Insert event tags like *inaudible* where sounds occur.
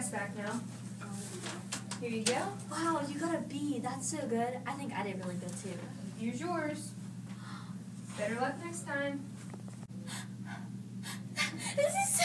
test back now. Here you go. Wow, you got a B. That's so good. I think I did really good too. Here's yours. Better luck next time. *gasps* This is so